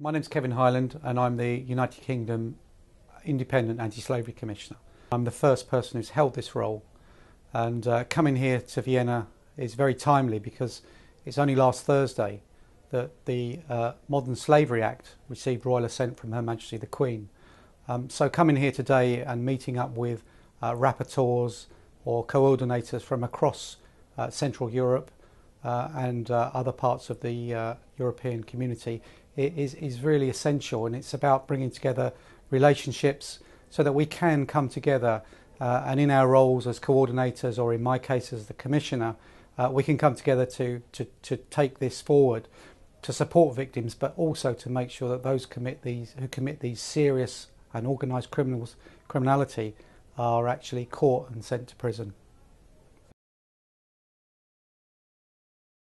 My name's Kevin Hyland and I'm the United Kingdom Independent Anti-Slavery Commissioner. I'm the first person who's held this role and uh, coming here to Vienna is very timely because it's only last Thursday that the uh, Modern Slavery Act received royal assent from Her Majesty the Queen. Um, so coming here today and meeting up with uh, rapporteurs or coordinators from across uh, Central Europe and uh, other parts of the uh, European community is, is really essential and it's about bringing together relationships so that we can come together uh, and in our roles as coordinators or in my case as the commissioner uh, we can come together to, to, to take this forward to support victims but also to make sure that those commit these who commit these serious and organised criminals criminality are actually caught and sent to prison.